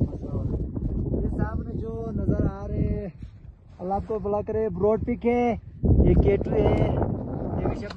ये सामने जो नज़र आ रहे अल्लाह आपको बुला करे ब्रॉड पिक है, ये केटू है, ये विषय